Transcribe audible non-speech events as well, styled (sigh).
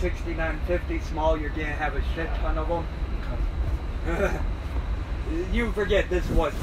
6950 small, you're gonna have a shit ton of them. (laughs) you forget this was.